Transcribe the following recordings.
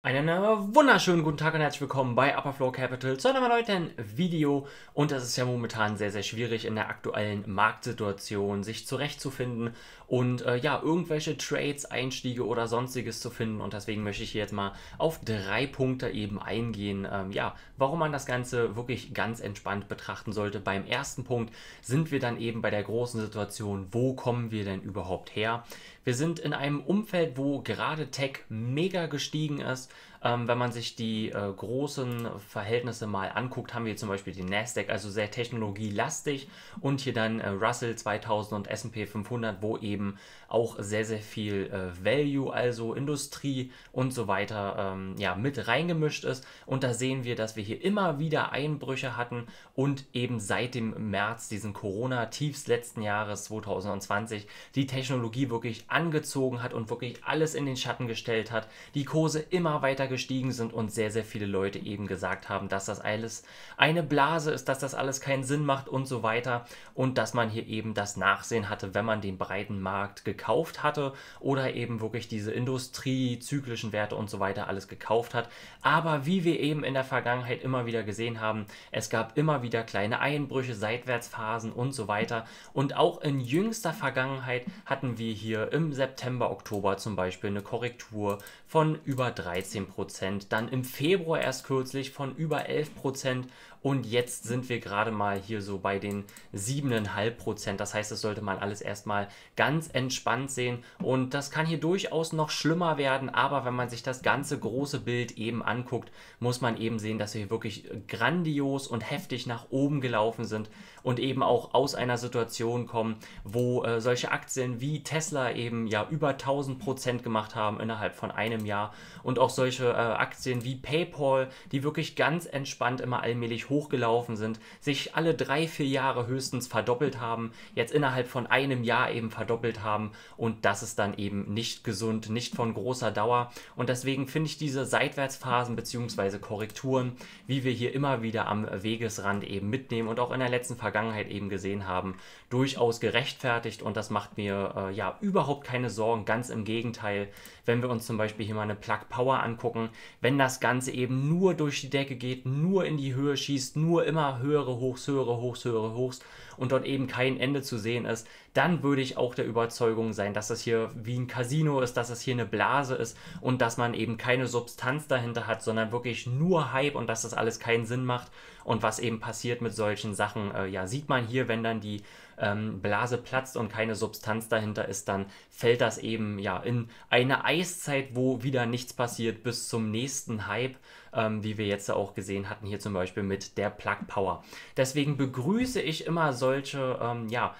Einen äh, wunderschönen guten Tag und herzlich willkommen bei Upperflow Capital zu einem neuen Video. Und es ist ja momentan sehr, sehr schwierig in der aktuellen Marktsituation sich zurechtzufinden und äh, ja, irgendwelche Trades, Einstiege oder sonstiges zu finden. Und deswegen möchte ich hier jetzt mal auf drei Punkte eben eingehen, ähm, ja, warum man das Ganze wirklich ganz entspannt betrachten sollte. Beim ersten Punkt sind wir dann eben bei der großen Situation, wo kommen wir denn überhaupt her? Wir sind in einem Umfeld, wo gerade Tech mega gestiegen ist. Ähm, wenn man sich die äh, großen Verhältnisse mal anguckt, haben wir zum Beispiel den Nasdaq, also sehr technologielastig und hier dann äh, Russell 2000 und S&P 500, wo eben auch sehr, sehr viel äh, Value, also Industrie und so weiter, ähm, ja, mit reingemischt ist. Und da sehen wir, dass wir hier immer wieder Einbrüche hatten und eben seit dem März, diesen Corona-Tiefs letzten Jahres 2020, die Technologie wirklich angezogen hat und wirklich alles in den Schatten gestellt hat, die Kurse immer weiter gestiegen sind und sehr, sehr viele Leute eben gesagt haben, dass das alles eine Blase ist, dass das alles keinen Sinn macht und so weiter und dass man hier eben das Nachsehen hatte, wenn man den breiten Markt gekauft hatte oder eben wirklich diese Industrie, zyklischen Werte und so weiter alles gekauft hat. Aber wie wir eben in der Vergangenheit immer wieder gesehen haben, es gab immer wieder kleine Einbrüche, Seitwärtsphasen und so weiter. Und auch in jüngster Vergangenheit hatten wir hier im September, Oktober zum Beispiel eine Korrektur von über 13 Prozent. Dann im Februar erst kürzlich von über 11 Prozent und jetzt sind wir gerade mal hier so bei den 7,5 Prozent. Das heißt, das sollte man alles erstmal ganz entspannt sehen. Und das kann hier durchaus noch schlimmer werden. Aber wenn man sich das ganze große Bild eben anguckt, muss man eben sehen, dass wir hier wirklich grandios und heftig nach oben gelaufen sind und eben auch aus einer Situation kommen, wo äh, solche Aktien wie Tesla eben ja über 1000 Prozent gemacht haben innerhalb von einem Jahr und auch solche äh, Aktien wie PayPal, die wirklich ganz entspannt immer allmählich hochgelaufen sind, sich alle drei, vier Jahre höchstens verdoppelt haben, jetzt innerhalb von einem Jahr eben verdoppelt haben. Und das ist dann eben nicht gesund, nicht von großer Dauer. Und deswegen finde ich diese Seitwärtsphasen bzw. Korrekturen, wie wir hier immer wieder am Wegesrand eben mitnehmen und auch in der letzten Vergangenheit eben gesehen haben, durchaus gerechtfertigt. Und das macht mir äh, ja überhaupt keine Sorgen, ganz im Gegenteil, wenn wir uns zum Beispiel hier mal eine Plug Power angucken, wenn das Ganze eben nur durch die Decke geht, nur in die Höhe schießt, nur immer höhere Hochs, höhere Hochs, höhere Hochs und dort eben kein Ende zu sehen ist, dann würde ich auch der Überzeugung sein, dass das hier wie ein Casino ist, dass das hier eine Blase ist und dass man eben keine Substanz dahinter hat, sondern wirklich nur Hype und dass das alles keinen Sinn macht. Und was eben passiert mit solchen Sachen, äh, ja, sieht man hier, wenn dann die ähm, Blase platzt und keine Substanz dahinter ist, dann fällt das eben ja in eine Eiszeit, wo wieder nichts passiert bis zum nächsten Hype, ähm, wie wir jetzt auch gesehen hatten, hier zum Beispiel mit der Plug Power. Deswegen begrüße ich immer solche, ähm, ja,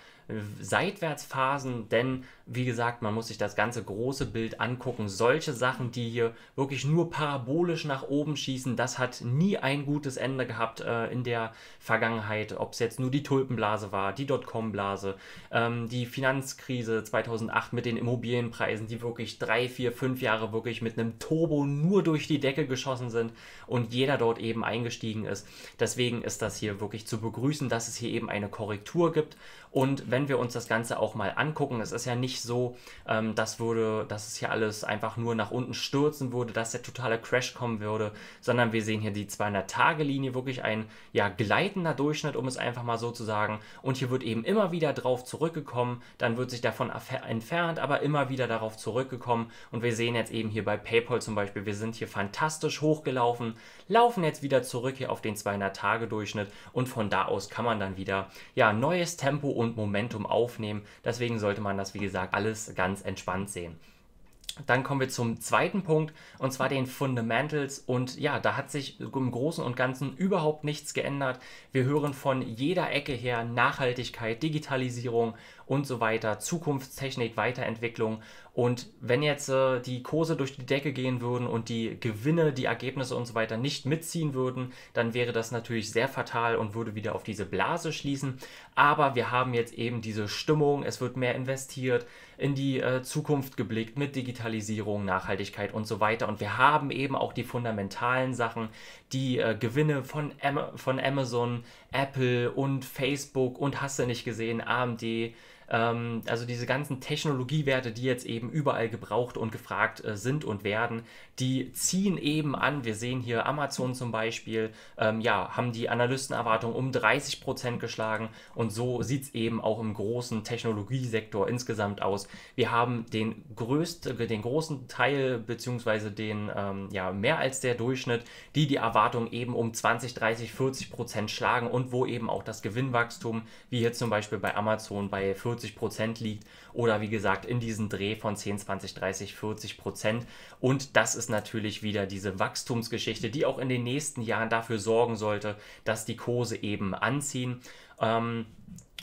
Seitwärtsphasen, denn wie gesagt, man muss sich das ganze große Bild angucken. Solche Sachen, die hier wirklich nur parabolisch nach oben schießen, das hat nie ein gutes Ende gehabt äh, in der Vergangenheit. Ob es jetzt nur die Tulpenblase war, die Dotcom-Blase, ähm, die Finanzkrise 2008 mit den Immobilienpreisen, die wirklich drei, vier, fünf Jahre wirklich mit einem Turbo nur durch die Decke geschossen sind und jeder dort eben eingestiegen ist. Deswegen ist das hier wirklich zu begrüßen, dass es hier eben eine Korrektur gibt. Und wenn wir uns das Ganze auch mal angucken, es ist ja nicht so, ähm, dass, würde, dass es hier alles einfach nur nach unten stürzen würde, dass der totale Crash kommen würde, sondern wir sehen hier die 200-Tage-Linie, wirklich ein ja, gleitender Durchschnitt, um es einfach mal so zu sagen. Und hier wird eben immer wieder drauf zurückgekommen, dann wird sich davon entfernt, aber immer wieder darauf zurückgekommen. Und wir sehen jetzt eben hier bei PayPal zum Beispiel, wir sind hier fantastisch hochgelaufen, laufen jetzt wieder zurück hier auf den 200-Tage-Durchschnitt und von da aus kann man dann wieder ja, neues Tempo und Momentum aufnehmen. Deswegen sollte man das, wie gesagt, alles ganz entspannt sehen. Dann kommen wir zum zweiten Punkt und zwar den Fundamentals. Und ja, da hat sich im Großen und Ganzen überhaupt nichts geändert. Wir hören von jeder Ecke her Nachhaltigkeit, Digitalisierung und so weiter, Zukunftstechnik, Weiterentwicklung. Und wenn jetzt äh, die Kurse durch die Decke gehen würden und die Gewinne, die Ergebnisse und so weiter nicht mitziehen würden, dann wäre das natürlich sehr fatal und würde wieder auf diese Blase schließen. Aber wir haben jetzt eben diese Stimmung, es wird mehr investiert, in die äh, Zukunft geblickt mit Digitalisierung, Nachhaltigkeit und so weiter. Und wir haben eben auch die fundamentalen Sachen, die äh, Gewinne von, Am von Amazon, Apple und Facebook und hast du nicht gesehen, AMD, ähm, also diese ganzen Technologiewerte, die jetzt eben überall gebraucht und gefragt äh, sind und werden, die ziehen eben an. Wir sehen hier Amazon zum Beispiel, ähm, ja, haben die Analystenerwartung um 30 Prozent geschlagen und so sieht es eben auch im großen Technologiesektor insgesamt aus. Wir haben den, größte, den großen Teil beziehungsweise den, ähm, ja, mehr als der Durchschnitt, die die Erwartung eben um 20, 30, 40 Prozent schlagen und wo eben auch das Gewinnwachstum, wie hier zum Beispiel bei Amazon, bei 40 Prozent liegt oder wie gesagt in diesem Dreh von 10, 20, 30, 40 Prozent. Und das ist natürlich wieder diese Wachstumsgeschichte, die auch in den nächsten Jahren dafür sorgen sollte, dass die Kurse eben anziehen. Ähm,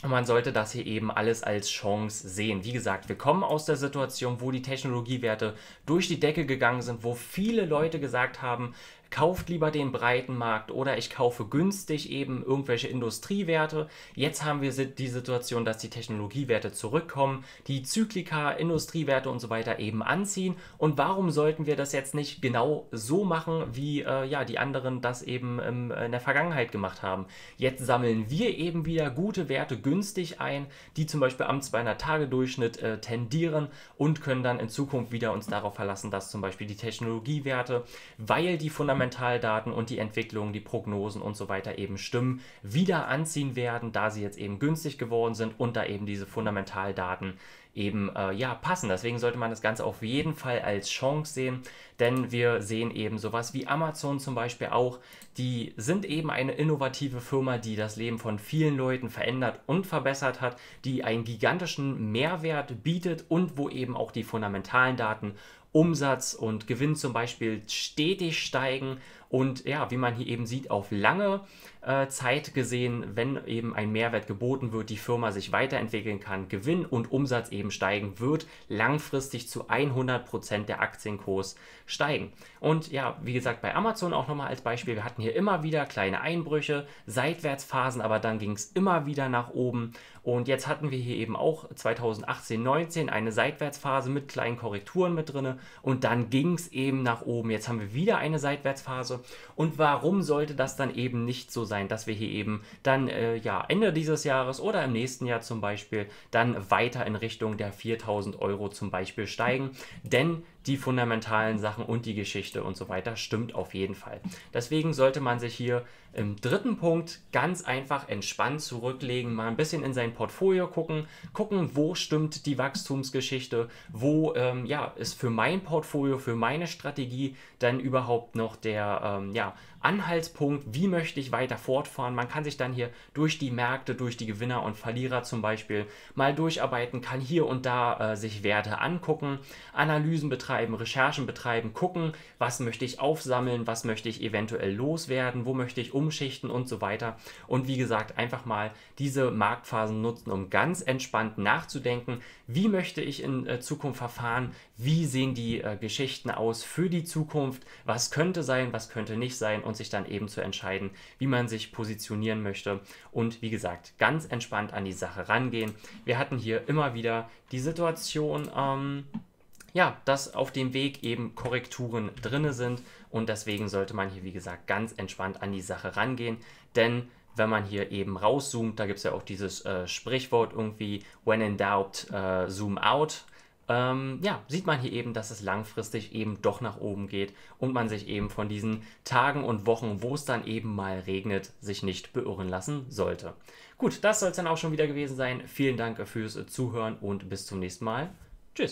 man sollte das hier eben alles als Chance sehen. Wie gesagt, wir kommen aus der Situation, wo die Technologiewerte durch die Decke gegangen sind, wo viele Leute gesagt haben, kauft lieber den breiten Markt oder ich kaufe günstig eben irgendwelche Industriewerte. Jetzt haben wir die Situation, dass die Technologiewerte zurückkommen, die Zyklika, Industriewerte und so weiter eben anziehen. Und warum sollten wir das jetzt nicht genau so machen, wie äh, ja, die anderen das eben ähm, in der Vergangenheit gemacht haben? Jetzt sammeln wir eben wieder gute Werte günstig ein, die zum Beispiel am 200-Tage-Durchschnitt äh, tendieren und können dann in Zukunft wieder uns darauf verlassen, dass zum Beispiel die Technologiewerte, weil die Fundamente Fundamentaldaten und die Entwicklung, die Prognosen und so weiter eben stimmen, wieder anziehen werden, da sie jetzt eben günstig geworden sind und da eben diese Fundamentaldaten eben äh, ja passen. Deswegen sollte man das Ganze auf jeden Fall als Chance sehen, denn wir sehen eben sowas wie Amazon zum Beispiel auch. Die sind eben eine innovative Firma, die das Leben von vielen Leuten verändert und verbessert hat, die einen gigantischen Mehrwert bietet und wo eben auch die fundamentalen Daten Umsatz und Gewinn zum Beispiel stetig steigen und ja, wie man hier eben sieht, auf lange äh, Zeit gesehen, wenn eben ein Mehrwert geboten wird, die Firma sich weiterentwickeln kann, Gewinn und Umsatz eben steigen, wird langfristig zu 100% der Aktienkurs steigen. Und ja, wie gesagt, bei Amazon auch nochmal als Beispiel, wir hatten hier immer wieder kleine Einbrüche, Seitwärtsphasen, aber dann ging es immer wieder nach oben. Und jetzt hatten wir hier eben auch 2018, 19 eine Seitwärtsphase mit kleinen Korrekturen mit drin und dann ging es eben nach oben. Jetzt haben wir wieder eine Seitwärtsphase und warum sollte das dann eben nicht so sein, dass wir hier eben dann äh, ja Ende dieses Jahres oder im nächsten Jahr zum Beispiel dann weiter in Richtung der 4000 Euro zum Beispiel steigen? Denn die fundamentalen Sachen und die Geschichte und so weiter stimmt auf jeden Fall. Deswegen sollte man sich hier im dritten Punkt ganz einfach entspannt zurücklegen, mal ein bisschen in sein Portfolio gucken, gucken, wo stimmt die Wachstumsgeschichte, wo ähm, ja, ist für mein Portfolio, für meine Strategie dann überhaupt noch der ähm, ja, Anhaltspunkt, wie möchte ich weiter fortfahren. Man kann sich dann hier durch die Märkte, durch die Gewinner und Verlierer zum Beispiel mal durcharbeiten, kann hier und da äh, sich Werte angucken, Analysen betreiben, Recherchen betreiben, gucken, was möchte ich aufsammeln, was möchte ich eventuell loswerden, wo möchte ich umschichten und so weiter. Und wie gesagt, einfach mal diese Marktphasen nutzen, um ganz entspannt nachzudenken, wie möchte ich in äh, Zukunft verfahren, wie sehen die äh, Geschichten aus für die Zukunft, was könnte sein, was könnte nicht sein und sich dann eben zu entscheiden, wie man sich positionieren möchte. Und wie gesagt, ganz entspannt an die Sache rangehen. Wir hatten hier immer wieder die Situation, ähm, ja, dass auf dem Weg eben Korrekturen drinne sind. Und deswegen sollte man hier, wie gesagt, ganz entspannt an die Sache rangehen, denn wenn man hier eben rauszoomt, da gibt es ja auch dieses äh, Sprichwort irgendwie, when in doubt, äh, zoom out ähm, ja, sieht man hier eben, dass es langfristig eben doch nach oben geht und man sich eben von diesen Tagen und Wochen, wo es dann eben mal regnet, sich nicht beirren lassen sollte. Gut, das soll es dann auch schon wieder gewesen sein. Vielen Dank fürs Zuhören und bis zum nächsten Mal.